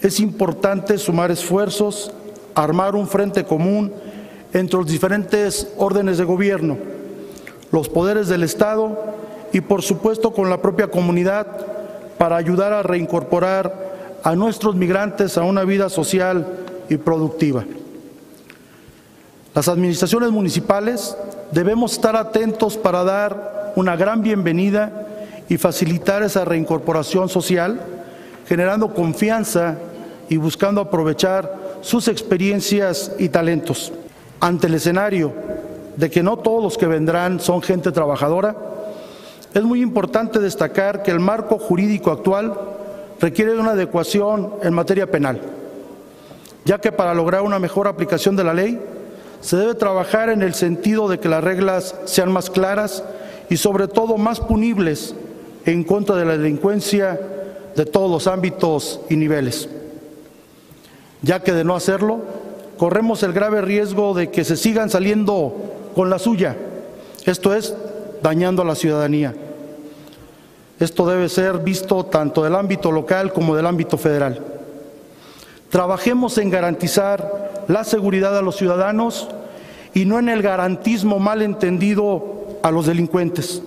es importante sumar esfuerzos, armar un frente común entre los diferentes órdenes de gobierno, los poderes del Estado y, por supuesto, con la propia comunidad para ayudar a reincorporar a nuestros migrantes a una vida social y productiva. Las administraciones municipales debemos estar atentos para dar una gran bienvenida y facilitar esa reincorporación social, generando confianza y buscando aprovechar sus experiencias y talentos. Ante el escenario de que no todos los que vendrán son gente trabajadora, es muy importante destacar que el marco jurídico actual requiere de una adecuación en materia penal, ya que para lograr una mejor aplicación de la ley se debe trabajar en el sentido de que las reglas sean más claras y sobre todo más punibles en contra de la delincuencia de todos los ámbitos y niveles, ya que de no hacerlo corremos el grave riesgo de que se sigan saliendo con la suya, esto es, dañando a la ciudadanía. Esto debe ser visto tanto del ámbito local como del ámbito federal. Trabajemos en garantizar la seguridad a los ciudadanos y no en el garantismo mal entendido a los delincuentes.